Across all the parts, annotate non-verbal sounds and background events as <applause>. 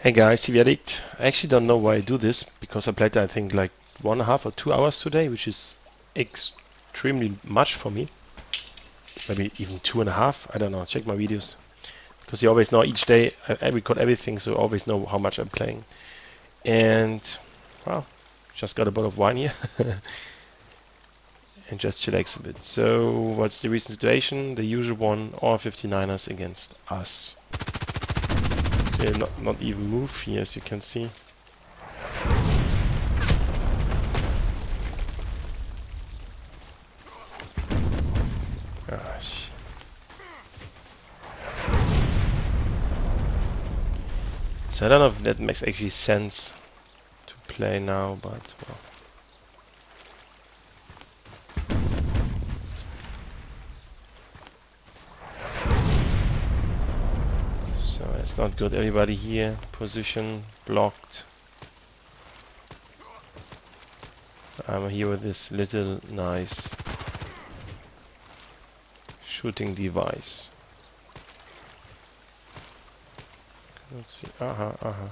Hey guys, TV Addict. I actually don't know why I do this, because I played I think like one and a half or two hours today, which is extremely much for me. Maybe even two and a half, I don't know, check my videos. Because you always know each day, I, I record everything, so I always know how much I'm playing. And, well, just got a bottle of wine here. <laughs> and just chillax a bit. So, what's the recent situation? The usual one, all 59ers against us. Not, not even move here, as you can see. Gosh. So I don't know if that makes actually sense to play now, but well. Not good. Everybody here, position blocked. I'm here with this little nice shooting device. Let's see. Uh huh. Uh huh.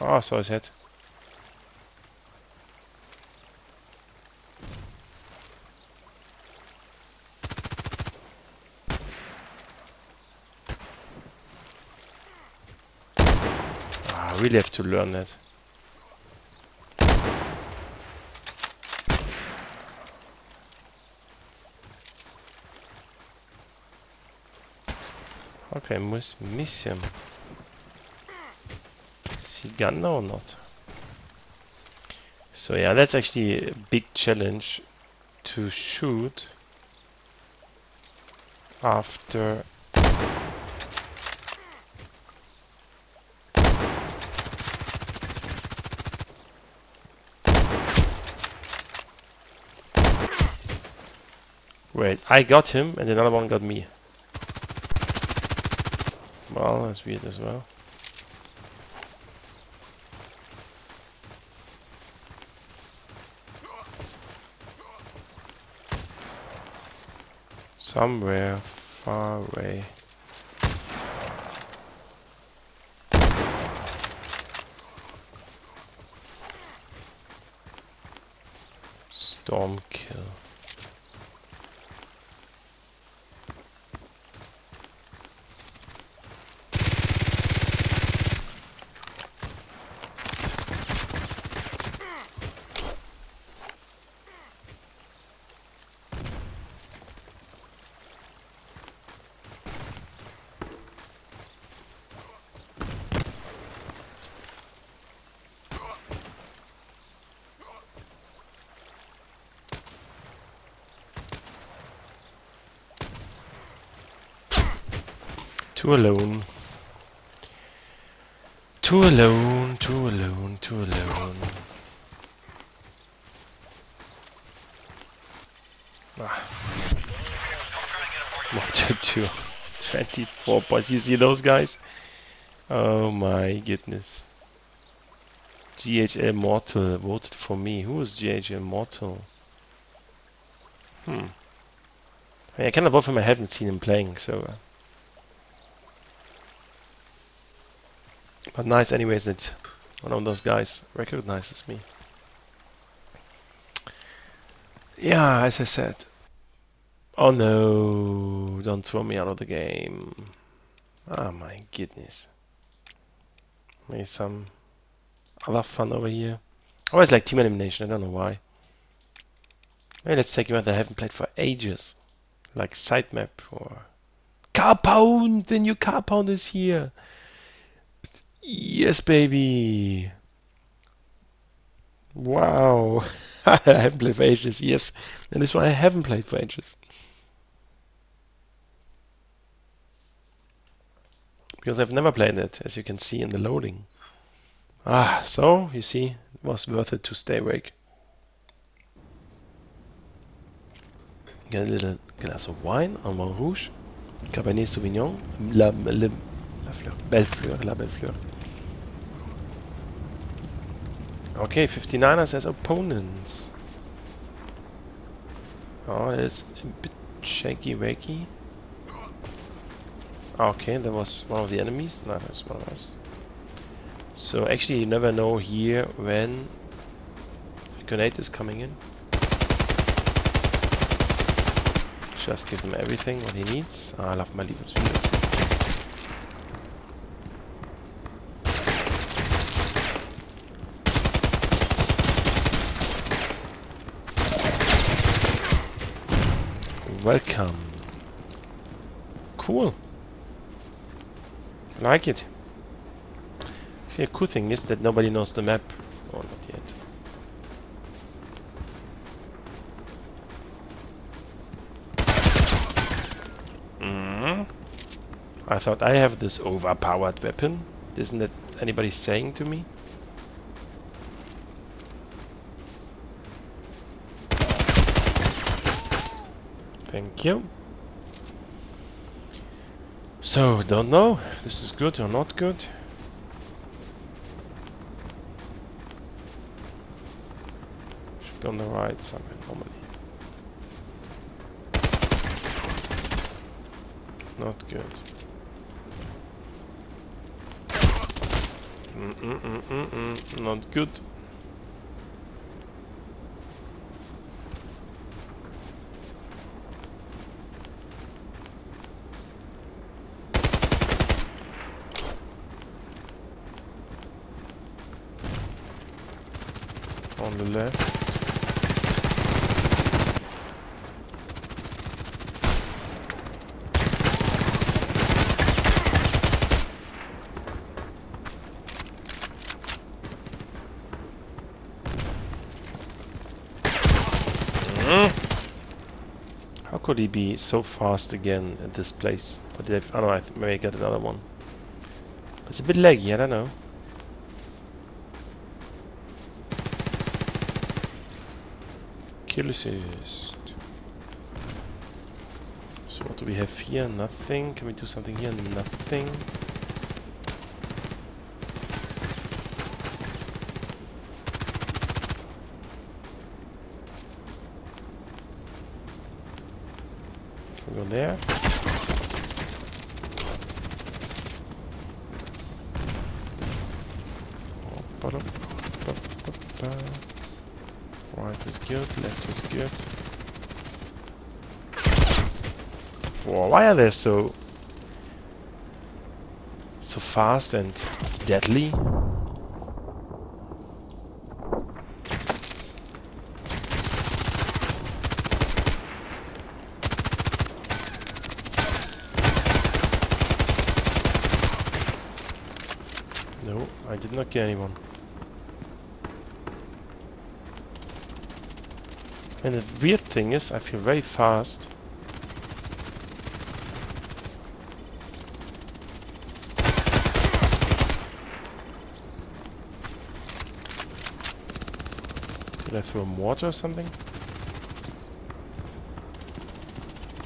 Oh, so his head. Really have to learn that. Okay, must miss him. Is he gun or not? So yeah, that's actually a big challenge to shoot after I got him and another one got me. Well, that's weird as well. Somewhere far away. Storm kill. Too alone. Too alone, too alone, too alone. Ah. Two, two. <laughs> 24 points. You see those guys? Oh my goodness. GHL Mortal voted for me. Who is GHL Mortal? Hmm. I, mean, I cannot vote for him. I haven't seen him playing, so... Uh, But nice anyways that one of those guys recognizes me. Yeah, as I said. Oh no, don't throw me out of the game. Oh my goodness. Maybe some other fun over here. Always like team elimination, I don't know why. Maybe let's take him out that I haven't played for ages. Like sitemap or Carpound! The new Carpound is here! Yes, baby. Wow. <laughs> I haven't played for ages. Yes. And this one I haven't played for ages. Because I've never played it, as you can see in the loading. Ah, so, you see, it was worth it to stay awake. Get a little glass of wine, un vin rouge, Cabernet Sauvignon, la, la, la fleur, belle fleur, la belle fleur. Okay, 59ers as opponents. Oh, it's a bit shaky wakey. Okay, that was one of the enemies. No, that's one of us. So actually you never know here when a grenade is coming in. Just give him everything what he needs. Ah, love my Liebesvideos. Welcome. Cool. Like it. See, a cool thing is that nobody knows the map. Oh, not yet. Mm. I thought I have this overpowered weapon. Isn't that anybody saying to me? Thank you. So, don't know if this is good or not good. Should be on the right somewhere normally. Not good. Mm -mm -mm. Not good. On the left. Mm. How could he be so fast again at this place? But don't know, I maybe I get another one. It's a bit laggy, I don't know. Kill assist. So what do we have here? Nothing. Can we do something here? Nothing. Can we go there? Oh, ba-da, ba-ba-ba. Right is good, left is good. Whoa, why are they so so fast and deadly? No, I did not get anyone. And the weird thing is, I feel very fast. Did I throw mortar or something?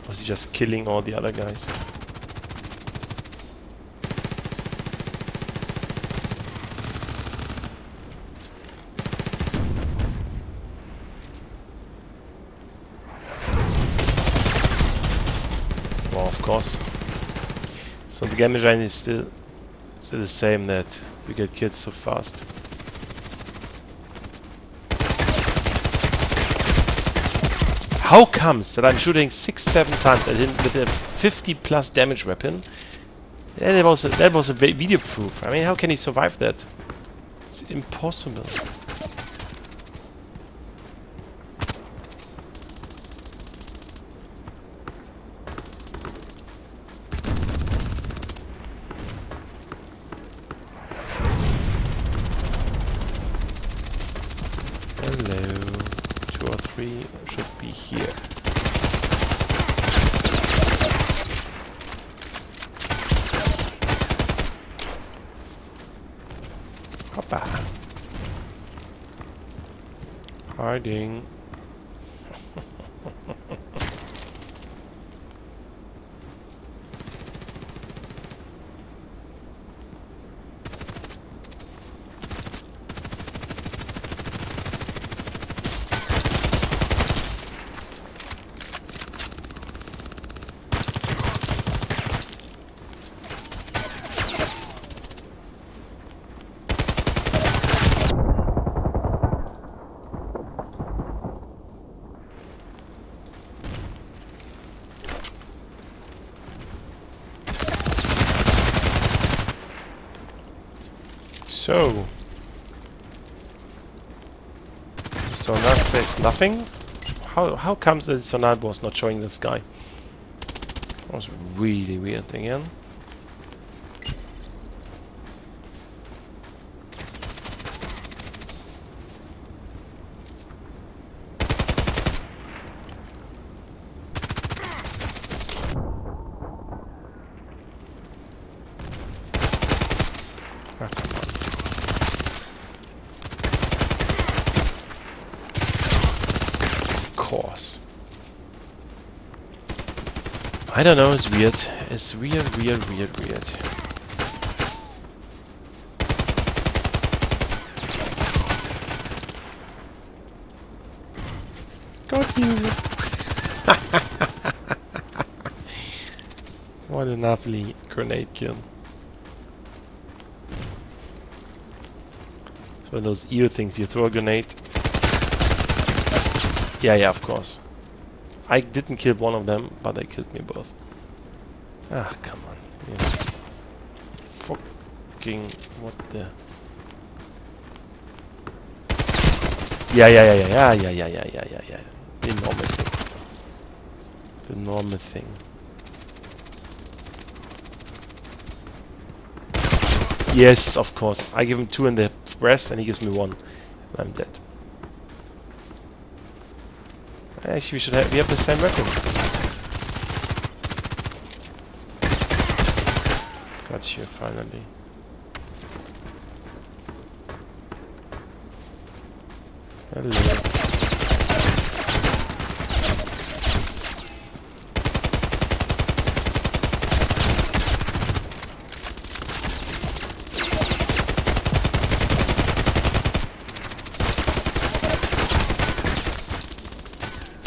Is he just killing all the other guys? Well, of course. Game engine is still still the same that we get killed so fast. How comes that I'm shooting six, seven times at him with a 50 plus damage weapon? That was a, that was a video proof. I mean, how can he survive that? It's impossible. Hello. Two or three should be here. Hoppa. Hiding. <laughs> Nothing. How how comes the sonar was not showing this guy? That was really weird again. Ah, come on. Of course. I don't know, it's weird. It's weird, weird, weird, weird. Got you! <laughs> what a lovely grenade kill. It's one of those ear things. You throw a grenade. Yeah, yeah, of course. I didn't kill one of them, but they killed me both. Ah, come on. Yeah. Fucking... What the... Yeah, yeah, yeah, yeah, yeah, yeah, yeah, yeah, yeah, yeah. The normal thing. The normal thing. Yes, of course. I give him two in the breast and he gives me one. I'm dead. Actually, we should have we have the same weapon. Got you finally. Hello.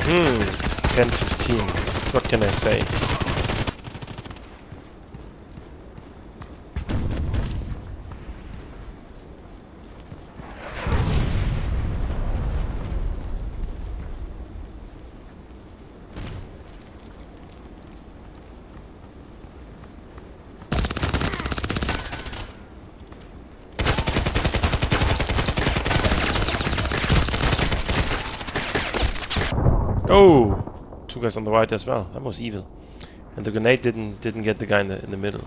Hmm, 10, 15. What can I say? Oh, two guys on the right as well. That was evil. And the grenade didn't didn't get the guy in the in the middle.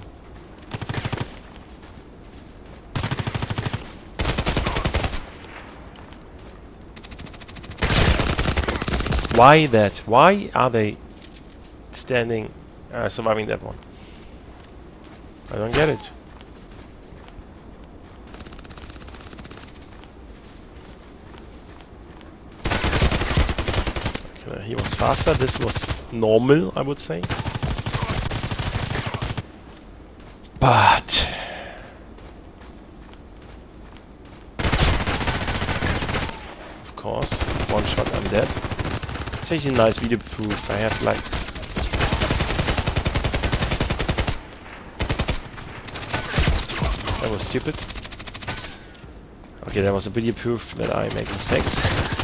Why that? Why are they standing, uh, surviving that one? I don't get it. Okay, he was faster. This was normal, I would say. But of course, one shot, I'm dead. It's actually a nice video proof. I have like that was stupid. Okay, that was a video proof that I make mistakes. <laughs>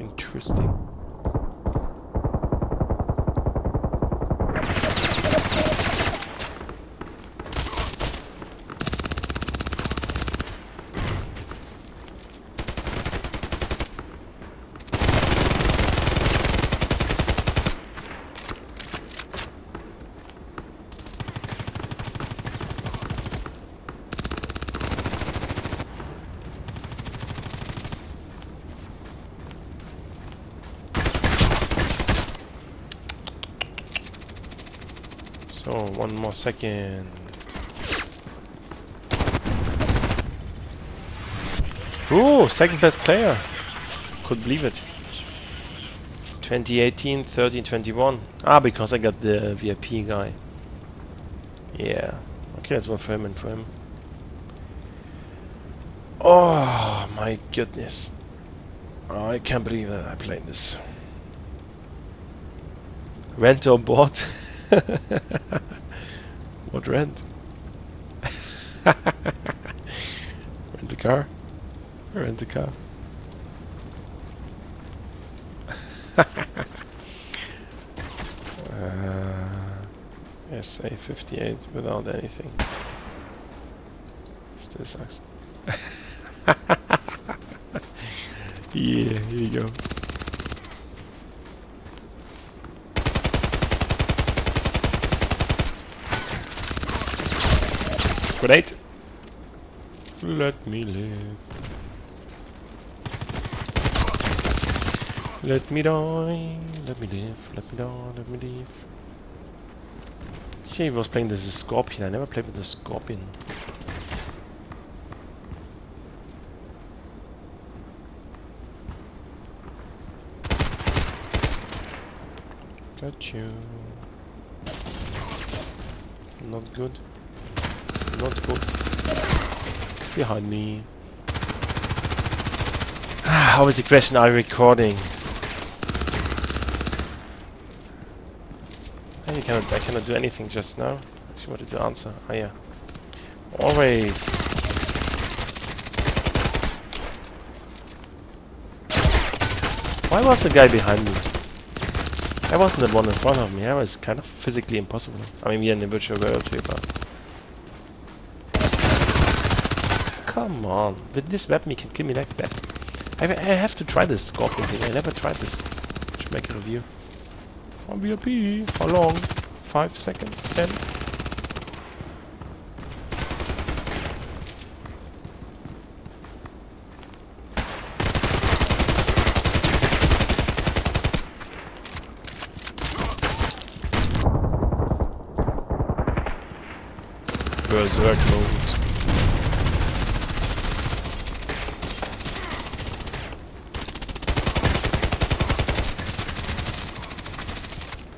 Interesting. So, one more second. Ooh, second best player. Could believe it. 2018, 13, 21. Ah, because I got the VIP guy. Yeah. Okay, that's one for him and for him. Oh my goodness. Oh, I can't believe that I played this. Rent or bought? <laughs> <laughs> what rent? <laughs> rent a car? Rent a car. <laughs> uh, SA58 without anything. Still sucks. yeah, here you go. Grenade! Let me live. Let me die. Let me live. Let me die. Let me live. She was playing this Scorpion. I never played with the Scorpion. Got you. Not good. Not good. Behind me. How is the question? Are you recording? I cannot, I cannot do anything just now. She wanted to answer. Ah, yeah. Always. Why was the guy behind me? I wasn't the one in front of me. I was kind of physically impossible. I mean, we are in the virtual world here, but... Come on. With this weapon, he can kill me like that. I, I have to try this scorpion thing. I never tried this. Should make a review. On VIP. How long? Five seconds? Ten? Berserk mode.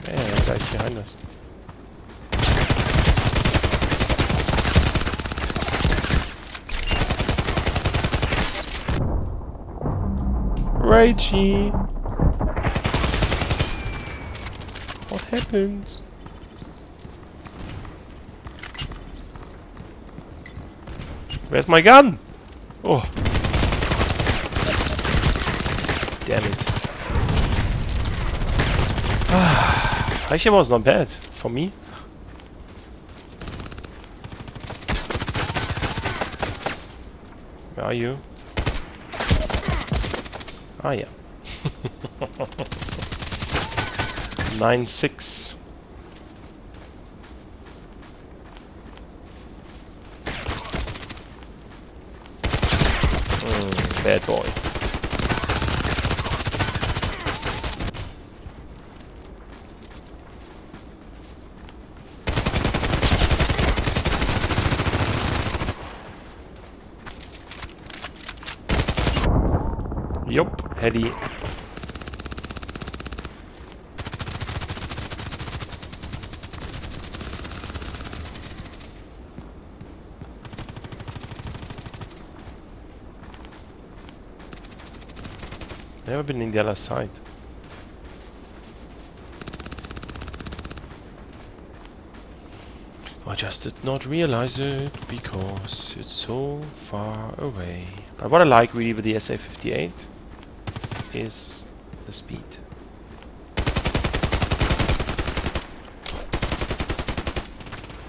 Yeah, guy's behind us. Ragey! What happened? Where's my gun? Oh. Damn it. Actually was not bad for me. Where are you? Ah yeah. Nine six. Mm, bad boy. Yup, Hedy. Never been in the other side. I just did not realize it because it's so far away. But what I like really with the SA58 is the speed.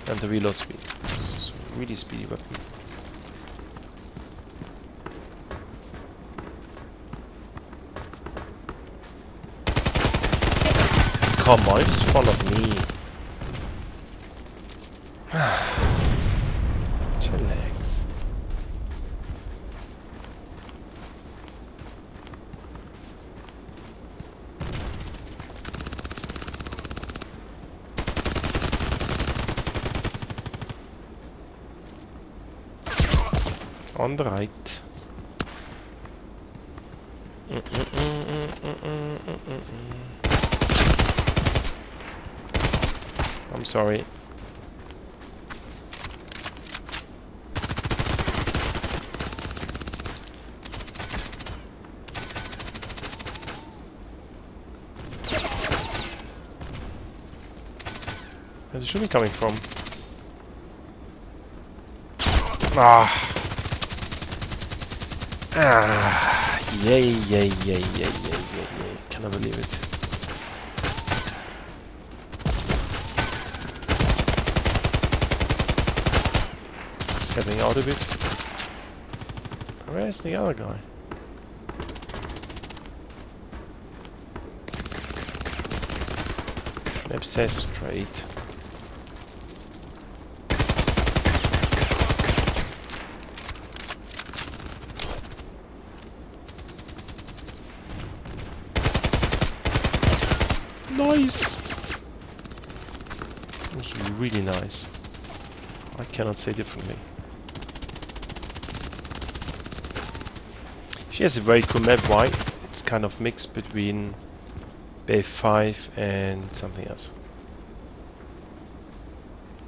And the reload speed. A really speedy weapon. Come on, it's full of me. <sighs> on the right. I'm sorry. Where's the shooting coming from? Ah. Ah, yay, yay, yay, yay, yay, yay, yay. Cannot believe it. Stepping out of it. Where's the other guy? Map says straight. Was really nice. I cannot say differently. She has a very cool map, why? It's kind of mixed between Bay 5 and something else.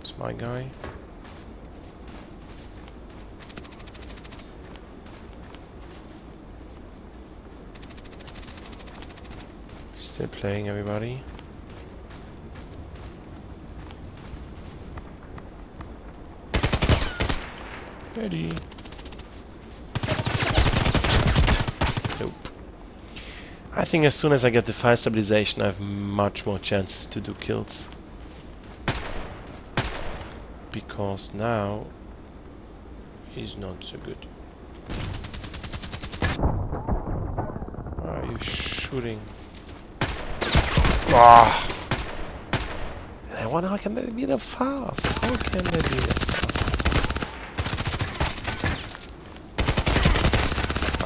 It's my guy. Still playing everybody. Ready. Nope. I think as soon as I get the fire stabilization I have much more chances to do kills. Because now he's not so good. Why are you shooting? Ah! I wonder how can they be that fast? How can they be that fast?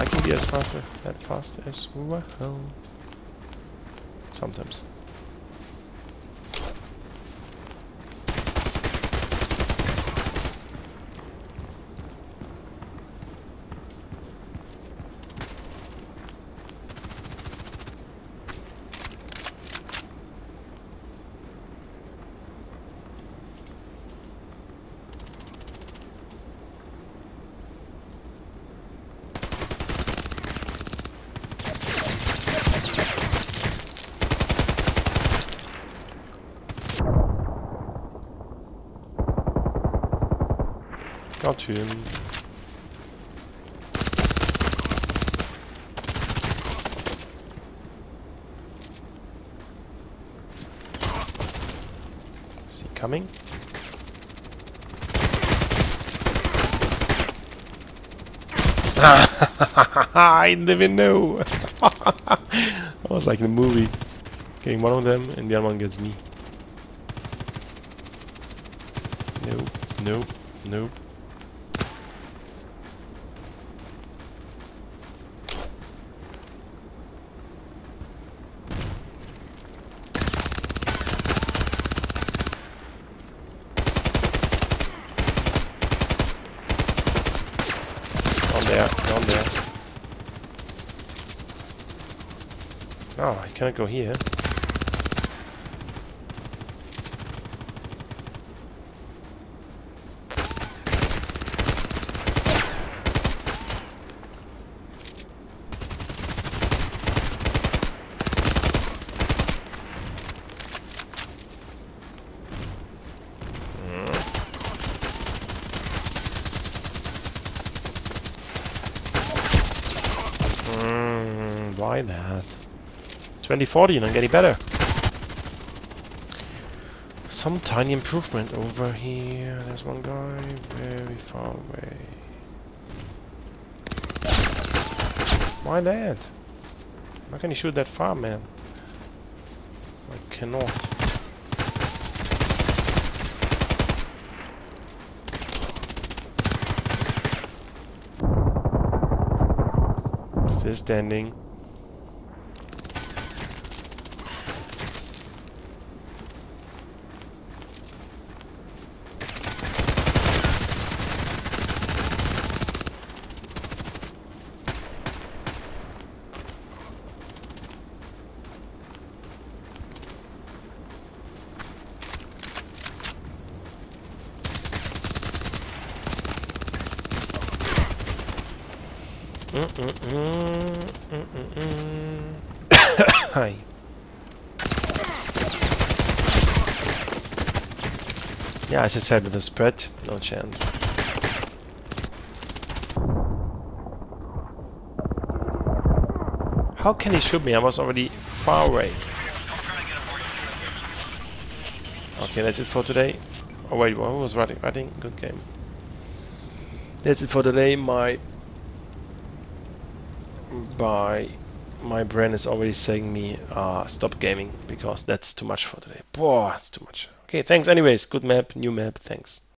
I can be as fast as, that fast as well. Sometimes. Got him. Is he coming? <laughs> I never know. <laughs> I was like in a movie, getting one of them and the other one gets me. Nope, nope, nope. Down there, down there. Cannot go here. Mm, why that? 2040 and getting better. Some tiny improvement over here. There's one guy very far away. Why that? How can you shoot that far, man? I cannot. Still standing. Hi. Yeah, as I said, with the spread, no chance. How can he shoot me? I was already far away. Okay, that's it for today. Oh wait, what was writing? Writing? Good game. that's it for today. My by my brain is already saying me uh, stop gaming because that's too much for today. Boah, it's too much. Okay, thanks anyways. Good map, new map. Thanks.